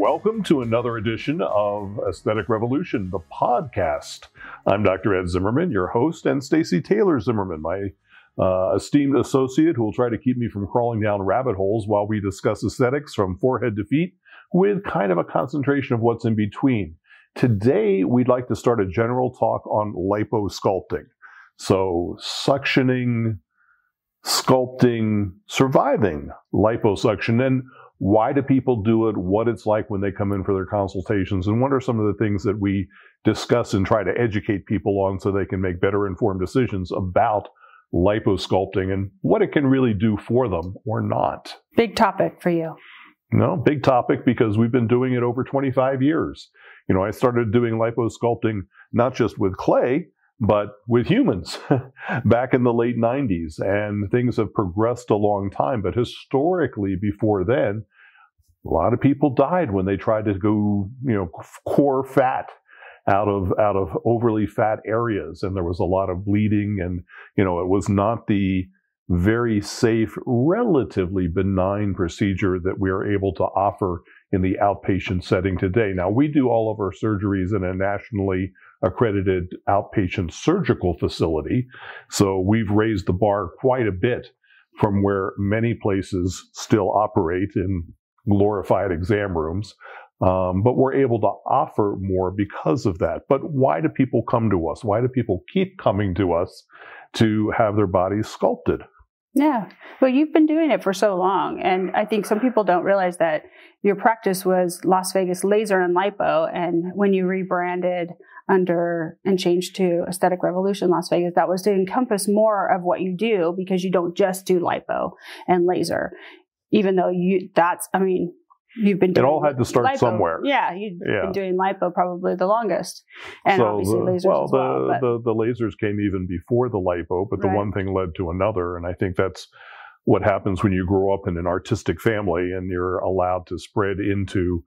welcome to another edition of Aesthetic Revolution, the podcast. I'm Dr. Ed Zimmerman, your host, and Staci Taylor Zimmerman, my uh, esteemed associate who will try to keep me from crawling down rabbit holes while we discuss aesthetics from forehead to feet with kind of a concentration of what's in between. Today, we'd like to start a general talk on liposculpting. So, suctioning, sculpting, surviving liposuction. And why do people do it? What it's like when they come in for their consultations, and what are some of the things that we discuss and try to educate people on so they can make better informed decisions about liposculpting and what it can really do for them or not. Big topic for you. No, big topic because we've been doing it over 25 years. You know, I started doing liposculpting not just with clay, but with humans back in the late 90s. And things have progressed a long time. But historically, before then, a lot of people died when they tried to go, you know, core fat out of out of overly fat areas and there was a lot of bleeding and you know it was not the very safe relatively benign procedure that we are able to offer in the outpatient setting today now we do all of our surgeries in a nationally accredited outpatient surgical facility. So we've raised the bar quite a bit from where many places still operate in glorified exam rooms. Um, but we're able to offer more because of that. But why do people come to us? Why do people keep coming to us to have their bodies sculpted? Yeah. Well, you've been doing it for so long. And I think some people don't realize that your practice was Las Vegas Laser and Lipo. And when you rebranded under and changed to Aesthetic Revolution Las Vegas, that was to encompass more of what you do because you don't just do lipo and laser. Even though you, that's, I mean, you've been doing it all had to start lipo. somewhere. Yeah, you've yeah. been doing lipo probably the longest, and so obviously the, lasers well. The, the, the lasers came even before the lipo, but the one thing led to another, and I think that's what happens when you grow up in an artistic family and you're allowed to spread into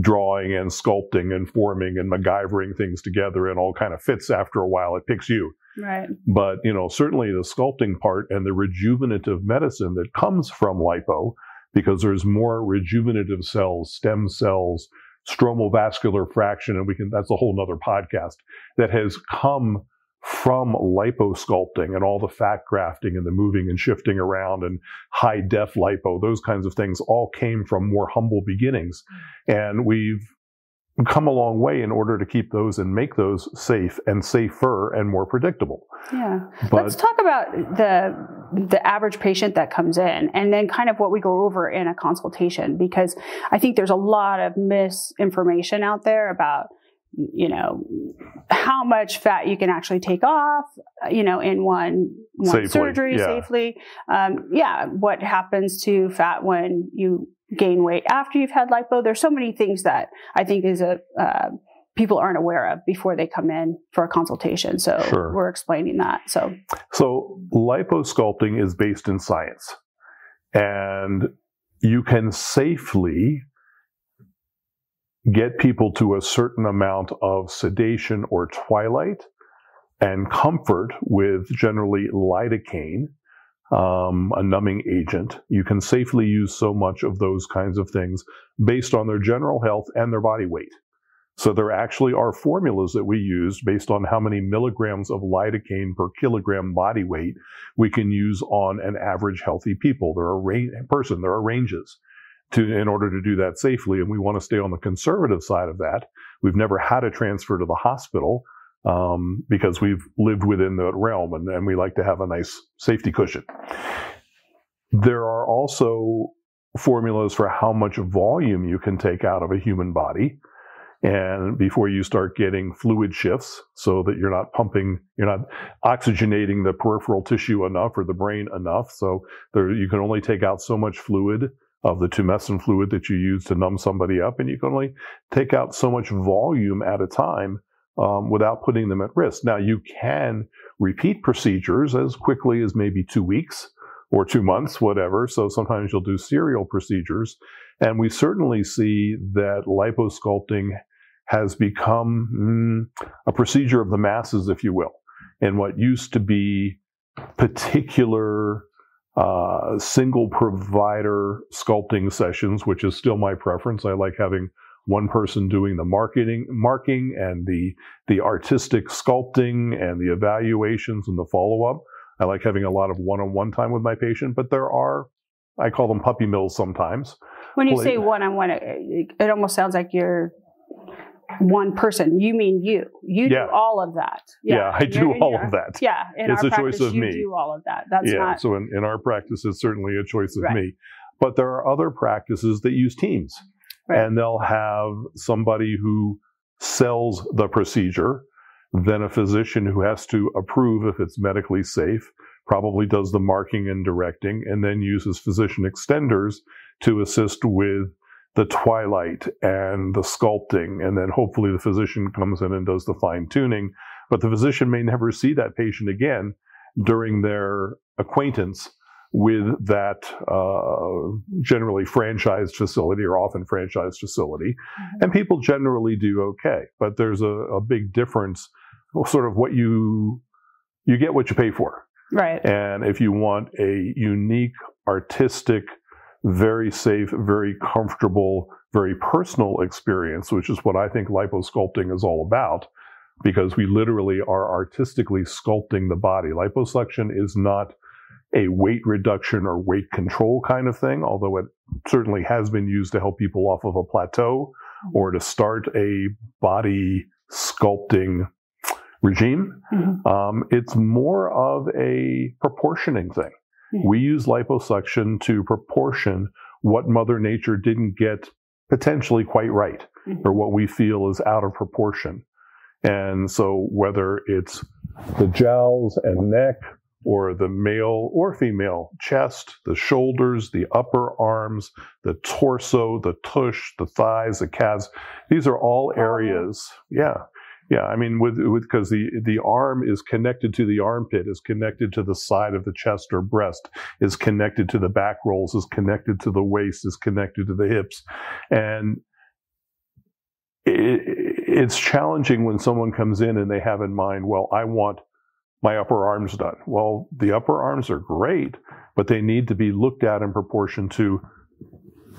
drawing and sculpting and forming and MacGyvering things together and all kind of fits after a while. It picks you. Right. But, you know, certainly the sculpting part and the rejuvenative medicine that comes from lipo, because there's more rejuvenative cells, stem cells, stromal vascular fraction, and we can, that's a whole nother podcast that has come from liposculpting and all the fat grafting and the moving and shifting around and high def lipo, those kinds of things all came from more humble beginnings. Hmm. And we've come a long way in order to keep those and make those safe and safer and more predictable. Yeah. But, Let's talk about the the average patient that comes in and then kind of what we go over in a consultation because I think there's a lot of misinformation out there about you know how much fat you can actually take off you know in one one safely, surgery yeah. safely. Um, yeah what happens to fat when you gain weight after you've had lipo? There's so many things that i think is a uh, people aren't aware of before they come in for a consultation. So sure. we're explaining that. So so liposculpting is based in science. And you can safely get people to a certain amount of sedation or twilight and comfort with generally lidocaine, um, a numbing agent. You can safely use so much of those kinds of things based on their general health and their body weight. So there actually are formulas that we use based on how many milligrams of lidocaine per kilogram body weight we can use on an average healthy people. There are range, person. There are ranges to in order to do that safely. And we want to stay on the conservative side of that. We've never had a transfer to the hospital um, because we've lived within that realm, and, and we like to have a nice safety cushion. There are also formulas for how much volume you can take out of a human body and before you start getting fluid shifts so that you're not pumping you're not oxygenating the peripheral tissue enough or the brain enough so there, you can only take out so much fluid of the tumescent fluid that you use to numb somebody up, and you can only take out so much volume at a time um, without putting them at risk. Now, you can repeat procedures as quickly as maybe two weeks or two months, whatever. So sometimes you'll do serial procedures. And we certainly see that liposculpting has become mm, a procedure of the masses, if you will. And what used to be particular uh, single provider sculpting sessions, which is still my preference. I like having one person doing the marketing, marking and the, the artistic sculpting and the evaluations and the follow up. I like having a lot of one on one time with my patient, but there are, I call them puppy mills sometimes. When you say one on one, it almost sounds like you're one person. You mean you. You yeah. do all of that. Yeah, yeah I do all of that. Yeah, in it's our a practice, choice of you me. do all of that. That's yeah, not. so in, in our practice, it's certainly a choice of Right. me. But there are other practices that use teams, Right. and they'll have somebody who sells the procedure, then a physician who has to approve if it's medically safe, probably does the marking and directing, and then uses physician extenders to assist with the twilight and the sculpting, and then hopefully the physician comes in and does the fine tuning. But the physician may never see that patient again during their acquaintance with that uh, generally franchised facility or often franchised facility. Mhm. And people generally do okay, but there's a, a big difference, sort of what you you get what you pay for. Right. And if you want a unique, artistic, very safe, very comfortable, very personal experience, which is what I think liposculpting is all about, because we literally are artistically sculpting the body. Liposuction is not a weight reduction or weight control kind of thing, although it certainly has been used to help people off of a plateau or to start a body sculpting regime. Mhm. Um, it's more of a proportioning thing. We use liposuction to proportion what Mother Nature didn't get potentially quite right, Mhm. or what we feel is out of proportion. And so, whether it's the jowls and neck, or the male or female chest, the shoulders, the upper arms, the torso, the tush, the thighs, the calves, these are all areas. Yeah. Yeah, I mean, with with because the the arm is connected to the armpit, is connected to the side of the chest or breast, is connected to the back rolls, is connected to the waist, is connected to the hips, and it, it's challenging when someone comes in and they have in mind, well, I want my upper arms done. Well, the upper arms are great, but they need to be looked at in proportion to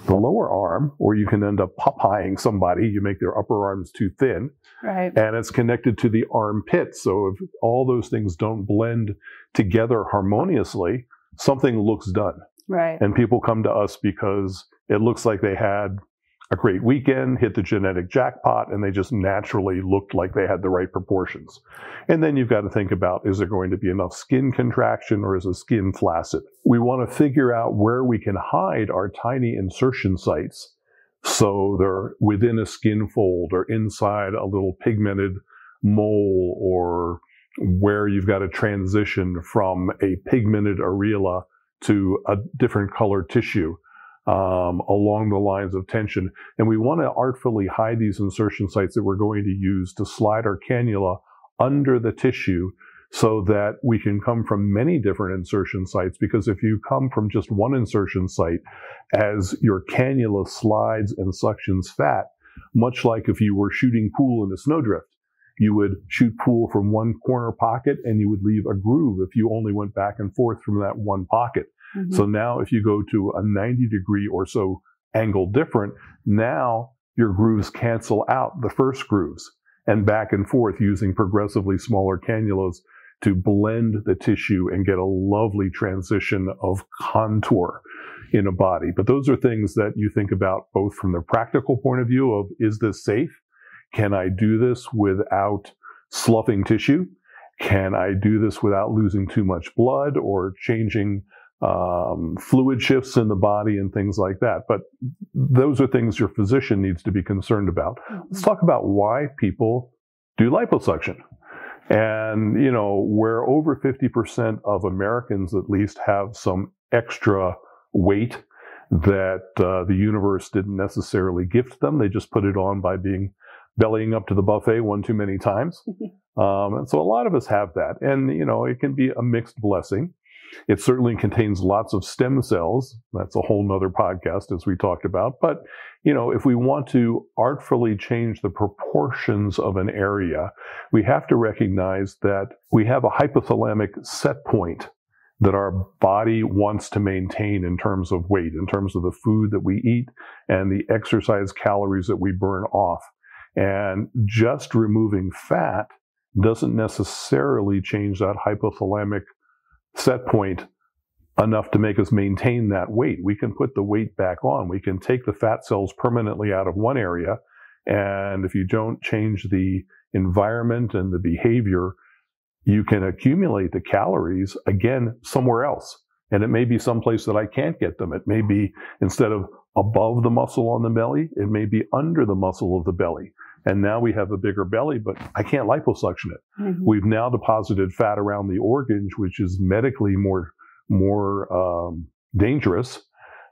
the lower arm, or you can end up Popeyeing somebody. You make their upper arms too thin Right. and it's connected to the armpit. So if all those things don't blend together harmoniously, something looks done. Right. And people come to us because it looks like they had a great weekend, hit the genetic jackpot, and they just naturally looked like they had the right proportions. And then you've got to think about is there going to be enough skin contraction or is the skin flaccid? We want to figure out where we can hide our tiny insertion sites so they're within a skin fold or inside a little pigmented mole or where you've got to transition from a pigmented areola to a different colored tissue um, along the lines of tension. And we want to artfully hide these insertion sites that we're going to use to slide our cannula under the tissue so that we can come from many different insertion sites. Because if you come from just one insertion site, as your cannula slides and suctions fat, much like if you were shooting pool in a snowdrift, you would shoot pool from one corner pocket and you would leave a groove if you only went back and forth from that one pocket. Mhm. So now if you go to a 90 degree or so angle different, now your grooves cancel out the first grooves and back and forth using progressively smaller cannulas to blend the tissue and get a lovely transition of contour in a body. But those are things that you think about both from the practical point of view of is this safe? Can I do this without sloughing tissue? Can I do this without losing too much blood or changing um, fluid shifts in the body and things like that? But those are things your physician needs to be concerned about. Let's talk about why people do liposuction. And, you know, where over 50% of Americans at least have some extra weight that uh, the universe didn't necessarily gift them. They just put it on by being bellying up to the buffet one too many times. Um, and so a lot of us have that. And, you know, it can be a mixed blessing. It certainly contains lots of stem cells. That's a whole nother podcast, as we talked about. But, you know, if we want to artfully change the proportions of an area, we have to recognize that we have a hypothalamic set point that our body wants to maintain in terms of weight, in terms of the food that we eat and the exercise calories that we burn off. And just removing fat doesn't necessarily change that hypothalamic set point enough to make us maintain that weight. We can put the weight back on. We can take the fat cells permanently out of one area. And if you don't change the environment and the behavior, you can accumulate the calories again somewhere else. And it may be someplace that I can't get them. It may be instead of above the muscle on the belly, it may be under the muscle of the belly. And now we have a bigger belly, but I can't liposuction it. Mm-hmm. We've now deposited fat around the organs, which is medically more more um, dangerous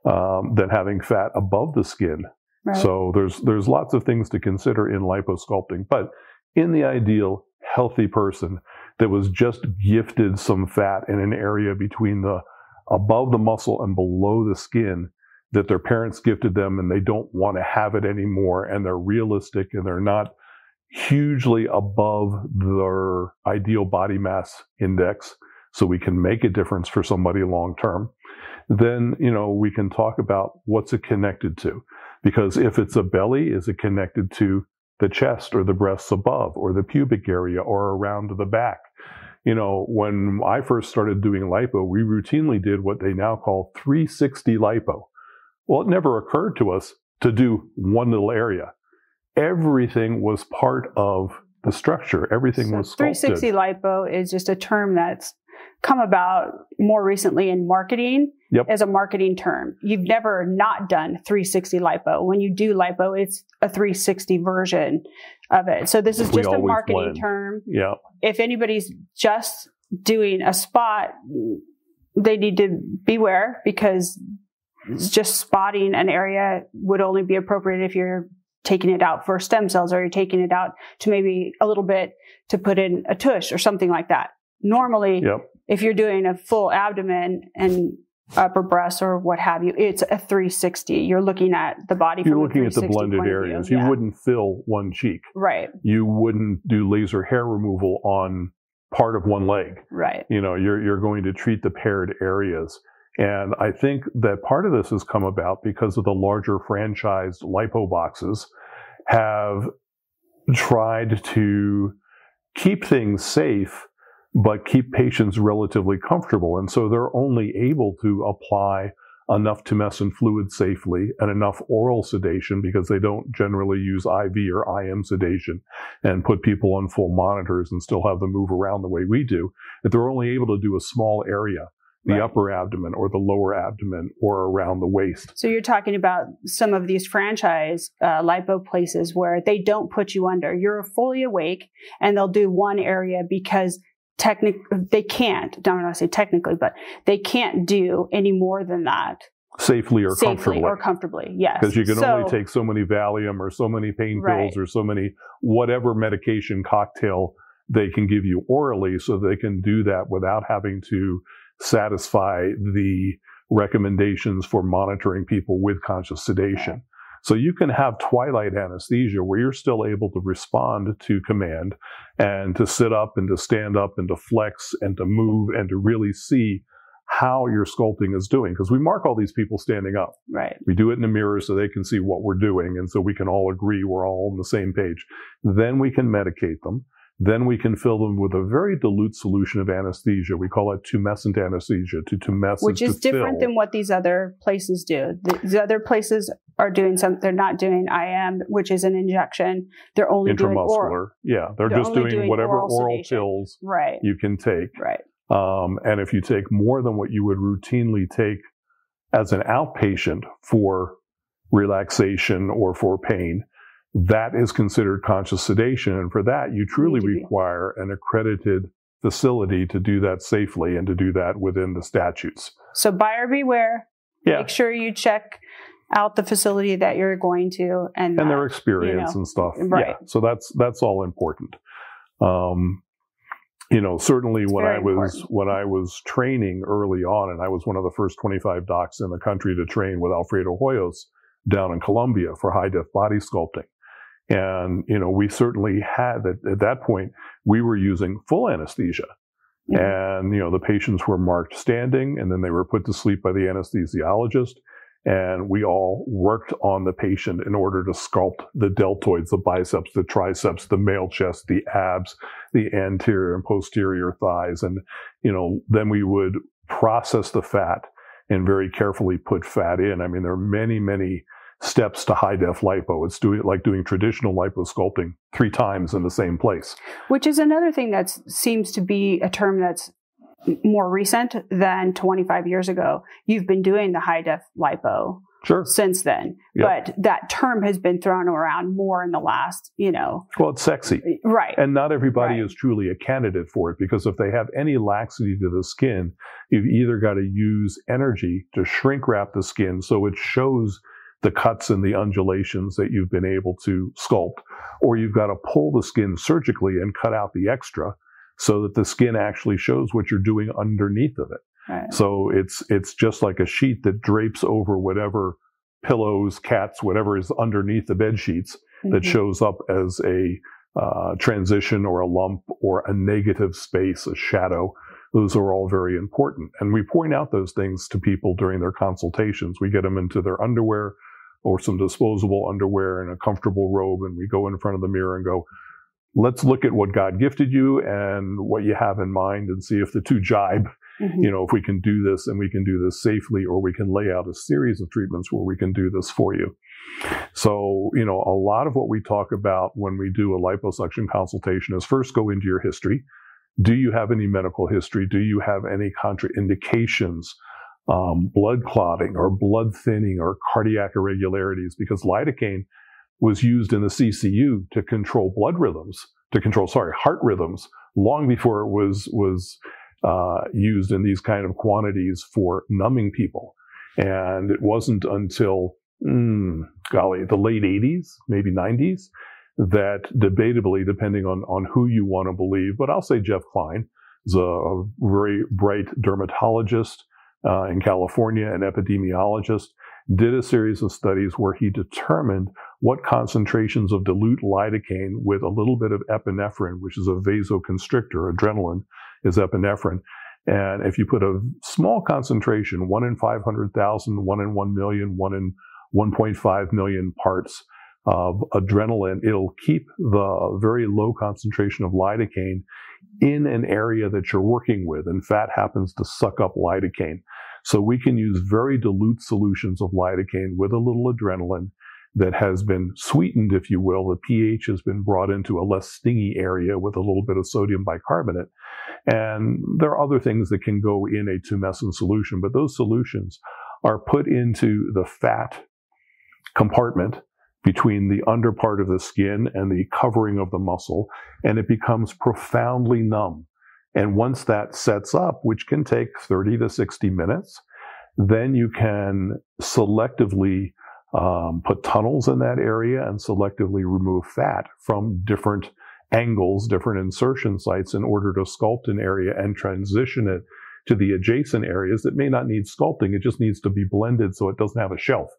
um, than having fat above the skin. Right. So there's there's lots of things to consider in liposculpting. But in the ideal healthy person that was just gifted some fat in an area between the above the muscle and below the skin that their parents gifted them and they don't want to have it anymore and they're realistic and they're not hugely above their ideal body mass index so we can make a difference for somebody long term, then, you know, we can talk about what's it connected to. Because if it's a belly, is it connected to the chest or the breasts above or the pubic area or around the back? You know, when I first started doing lipo, we routinely did what they now call 360 lipo. Well, it never occurred to us to do one little area. Everything was part of the structure. Everything so was sculpted. 360 lipo is just a term that's come about more recently in marketing yep. as a marketing term. You've never not done 360 lipo. When you do lipo, it's a 360 version of it. So this is just a marketing blend. term. Yeah. If anybody's just doing a spot, they need to beware because Mm-hmm. just spotting an area would only be appropriate if you're taking it out for stem cells or you're taking it out to maybe a little bit to put in a tush or something like that. Normally, yep. if you're doing a full abdomen and upper breast or what have you, it's a 360. You're looking at the body. You're looking at the blended areas. You yeah. wouldn't fill one cheek. Right. You wouldn't do laser hair removal on part of one leg. Right. You know, you're you're going to treat the paired areas. And I think that part of this has come about because of the larger franchised lipo boxes have tried to keep things safe but keep patients relatively comfortable. And so they're only able to apply enough tumescent fluid safely and enough oral sedation because they don't generally use IV or IM sedation and put people on full monitors and still have them move around the way we do. That they're only able to do a small area, the right. upper abdomen or the lower abdomen or around the waist. So you're talking about some of these franchise uh, lipo places where they don't put you under. You're fully awake and they'll do one area because technic they can't don't want to say technically but they can't do any more than that safely or safely comfortably or comfortably yes because you can so, only take so many valium or so many pain pills right. or so many whatever medication cocktail they can give you orally so they can do that without having to satisfy the recommendations for monitoring people with conscious sedation. So you can have twilight anesthesia where you're still able to respond to command and to sit up and to stand up and to flex and to move and to really see how your sculpting is doing. Because we mark all these people standing up. Right. We do it in a mirror so they can see what we're doing and so we can all agree we're all on the same page. Then we can medicate them. Then we can fill them with a very dilute solution of anesthesia. We call it tumescent anesthesia. To tumescent, which is different fill. than what these other places do. These other places are doing some. They're not doing IM, which is an injection. They're only intramuscular. Oral. Yeah, they're, they're just doing, doing, whatever oral, oral pills right. you can take. Right. Um, and if you take more than what you would routinely take as an outpatient for relaxation or for pain, that is considered conscious sedation. And for that, you truly require an accredited facility to do that safely and to do that within the statutes. So buyer beware. Yeah. Make sure you check out the facility that you're going to and, and their experience you know, and stuff. Right. Yeah. So that's that's all important. Um, you know, certainly it's when I was important. when I was training early on, and I was one of the first 25 docs in the country to train with Alfredo Hoyos down in Colombia for high def body sculpting. And, you know, we certainly had at, at that point, we were using full anesthesia. And, you know, the patients were marked standing and then they were put to sleep by the anesthesiologist. And we all worked on the patient in order to sculpt the deltoids, the biceps, the triceps, the male chest, the abs, the anterior and posterior thighs. And, you know, then we would process the fat and very carefully put fat in. I mean, there are many, many steps to high def lipo. It's doing like doing traditional liposculpting three times in the same place. Which is another thing that seems to be a term that's more recent than 25 years ago. You've been doing the high def lipo sure. since then, yep. but that term has been thrown around more in the last, you know. Well, it's sexy, right? And not everybody right. is truly a candidate for it because if they have any laxity to the skin, you've either got to use energy to shrink wrap the skin so it shows the cuts and the undulations that you've been able to sculpt, or you've got to pull the skin surgically and cut out the extra so that the skin actually shows what you're doing underneath of it. Right. So it's it's just like a sheet that drapes over whatever pillows, cats, whatever is underneath the bed sheets mm-hmm. that shows up as a uh, transition or a lump or a negative space, a shadow. Those are all very important. And we point out those things to people during their consultations. We get them into their underwear or some disposable underwear and a comfortable robe, and we go in front of the mirror and go, let's look at what God gifted you and what you have in mind and see if the two jibe. Mm-hmm. You know, if we can do this and we can do this safely, or we can lay out a series of treatments where we can do this for you. So, you know, a lot of what we talk about when we do a liposuction consultation is first go into your history. Do you have any medical history? Do you have any contraindications? Um, blood clotting or blood thinning or cardiac irregularities because lidocaine was used in the CCU to control blood rhythms, to control, sorry, heart rhythms long before it was, was, uh, used in these kind of quantities for numbing people. And it wasn't until, mm, golly, the late 80s, maybe 90s, that debatably, depending on, on who you want to believe, but I'll say Jeff Klein is a, a very bright dermatologist uh, in California, an epidemiologist, did a series of studies where he determined what concentrations of dilute lidocaine with a little bit of epinephrine, which is a vasoconstrictor, adrenaline is epinephrine. And if you put a small concentration, one in 500,000, one in 1 million, one in 1.5 million parts of adrenaline, it'll keep the very low concentration of lidocaine in an area that you're working with. And fat happens to suck up lidocaine. So we can use very dilute solutions of lidocaine with a little adrenaline that has been sweetened, if you will. The pH has been brought into a less stingy area with a little bit of sodium bicarbonate. And there are other things that can go in a tumescent solution, but those solutions are put into the fat compartment between the under part of the skin and the covering of the muscle, and it becomes profoundly numb. And once that sets up, which can take 30 to 60 minutes, then you can selectively um, put tunnels in that area and selectively remove fat from different angles, different insertion sites in order to sculpt an area and transition it to the adjacent areas that may not need sculpting. It just needs to be blended so it doesn't have a shelf.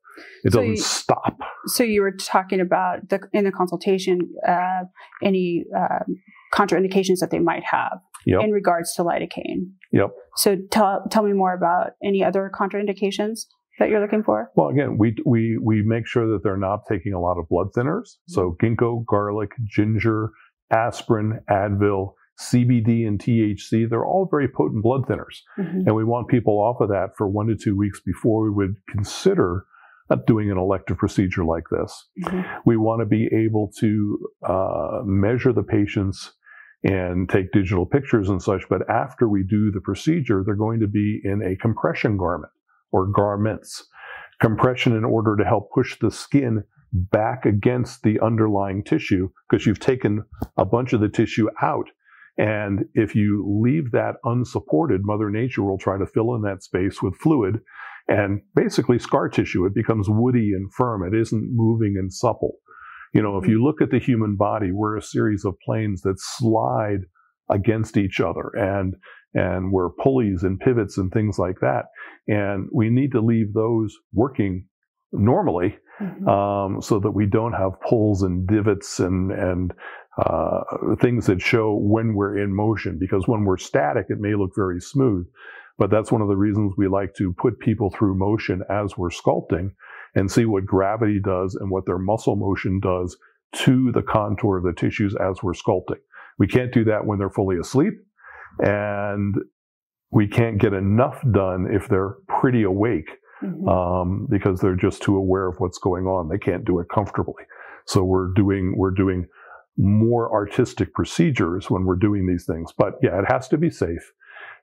It so doesn't you, stop. So you were talking about the, in the consultation uh, any uh, contraindications that they might have yep. in regards to lidocaine. Yep. So tell tell me more about any other contraindications that you're looking for? Well, again, we we we make sure that they're not taking a lot of blood thinners. So mm-hmm. ginkgo, garlic, ginger, aspirin, Advil, CBD, and THC. They're all very potent blood thinners, mm-hmm. and we want people off of that for one to two weeks before we would consider doing an elective procedure like this. Mm-hmm. We want to be able to uh, measure the patient's and take digital pictures and such. But after we do the procedure, they're going to be in a compression garment or garments. Compression in order to help push the skin back against the underlying tissue because you've taken a bunch of the tissue out. And if you leave that unsupported, Mother Nature will try to fill in that space with fluid and basically scar tissue. It becomes woody and firm. It isn't moving and supple. You know, if you look at the human body, we're a series of planes that slide against each other and and we're pulleys and pivots and things like that. And we need to leave those working normally mm-hmm. um, so that we don't have pulls and divots and and uh, things that show when we're in motion. Because when we're static, it may look very smooth, but that's one of the reasons we like to put people through motion as we're sculpting and see what gravity does and what their muscle motion does to the contour of the tissues as we're sculpting. We can't do that when they're fully asleep. And we can't get enough done if they're pretty awake mm-hmm. um, because they're just too aware of what's going on. They can't do it comfortably. So we're doing we're doing more artistic procedures when we're doing these things. But yeah, it has to be safe.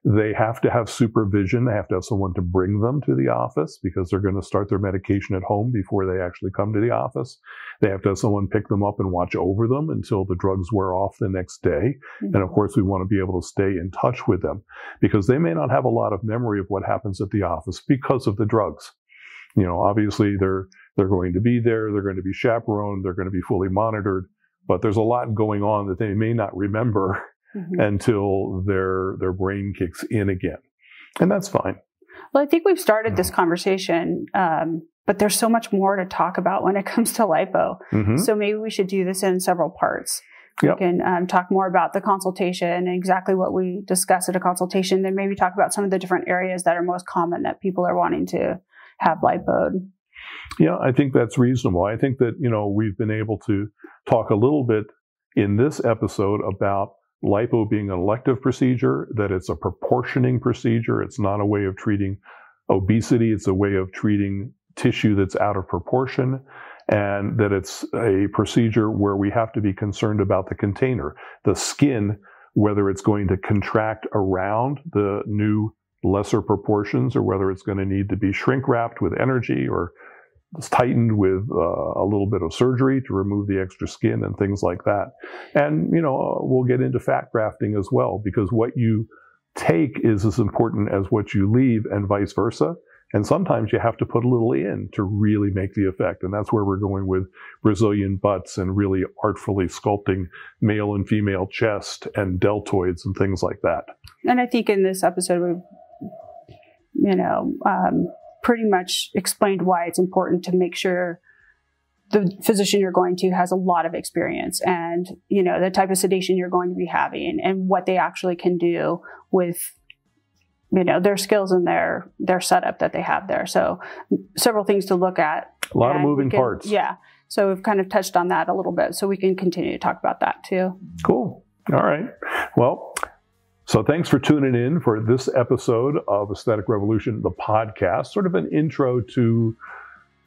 They have to have supervision. They have to have someone to bring them to the office because they're going to start their medication at home before they actually come to the office. They have to have someone pick them up and watch over them until the drugs wear off the next day. Mm-hmm. And of course, we want to be able to stay in touch with them because they may not have a lot of memory of what happens at the office because of the drugs. You know, obviously they're, they're going to be there. They're going to be chaperoned. They're going to be fully monitored, but there's a lot going on that they may not remember mm-hmm. until their their brain kicks in again, and that's fine. Well, I think we've started this mm-hmm. conversation, um, but there's so much more to talk about when it comes to lipo. Mm-hmm. So maybe we should do this in several parts. Yep. We can um, talk more about the consultation and exactly what we discuss at a consultation, then maybe talk about some of the different areas that are most common that people are wanting to have lipoed. Yeah, I think that's reasonable. I think that, you know, we've been able to talk a little bit in this episode about lipo being an elective procedure, that it's a proportioning procedure. It's not a way of treating obesity. It's a way of treating tissue that's out of proportion and that it's a procedure where we have to be concerned about the container, the skin, whether it's going to contract around the new lesser proportions or whether it's going to need to be shrink wrapped with energy or it's tightened with uh, a little bit of surgery to remove the extra skin and things like that. And, you know, we'll get into fat grafting as well because what you take is as important as what you leave and vice versa. And sometimes you have to put a little in to really make the effect. And that's where we're going with Brazilian butts and really artfully sculpting male and female chest and deltoids and things like that. And I think in this episode, we've, you know, um, pretty much explained why it's important to make sure the physician you're going to has a lot of experience and you know the type of sedation you're going to be having and what they actually can do with you know their skills and their their setup that they have there. So several things to look at. A lot of moving can, parts. yeah. So we've kind of touched on that a little bit so we can continue to talk about that too. Cool. All right. Well so thanks for tuning in for this episode of Aesthetic Revolution, the podcast, sort of an intro to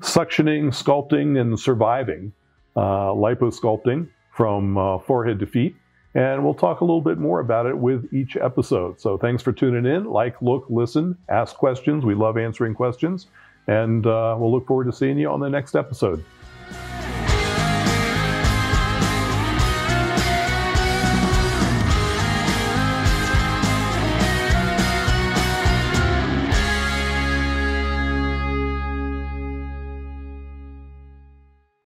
suctioning, sculpting, and surviving uh, liposculpting from uh, forehead to feet. And we'll talk a little bit more about it with each episode. So thanks for tuning in. Like, look, listen, ask questions. We love answering questions. And uh, we'll look forward to seeing you on the next episode.